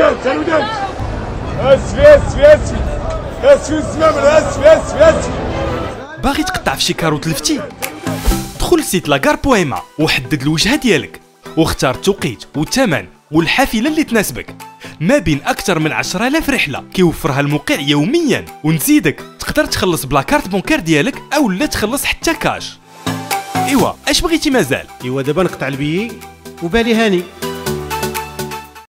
الوداد الوداد اسفي اسفي اسفي اسفي الزمام اسفي اسفي اسفي باغي تقطع في شي car وتلفتي؟ دخل ل site Lagare point ma وحدد الوجهة ديالك واختار التوقيت والثمن والحافلة اللي تناسبك. ما بين أكثر من 10000 رحلة كيوفرها الموقع يوميا. ونزيدك تقدر تخلص ب la carte bancaire ديالك أو لا تخلص حتى كاش. إيوا أش بغيتي مازال؟ إيوا دابا نقطع البيي. وبالي هاني.